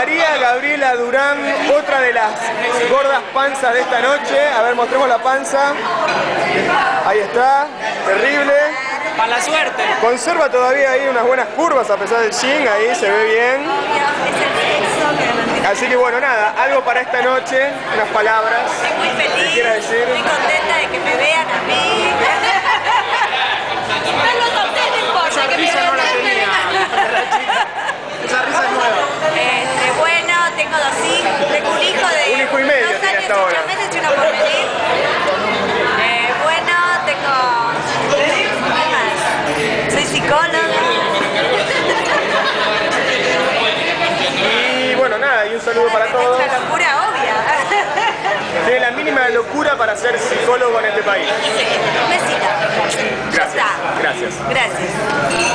María Gabriela Durán, otra de las gordas panzas de esta noche. A ver, mostremos la panza. Ahí está, terrible. Para la suerte. Conserva todavía ahí unas buenas curvas a pesar del jean, ahí se ve bien. Así que bueno, nada, algo para esta noche, unas palabras. Estoy muy ¿Qué feliz, quiera decir? muy contenta de que me vean a mí. Verlos a ustedes no importa, que me risa no la vean. tenía. Esa risa es nueva. Este, bueno, tengo dos hijos, tengo un hijo de Un hijo y medio dos tiene años hasta uno por venir. Eh, bueno, tengo... ¿Qué más? Soy psicóloga. Y bueno, nada, y un saludo para Es todos. una locura obvia. Tiene la mínima locura para ser psicólogo en este país. Sí, besito. Gracias. Gracias. Gracias.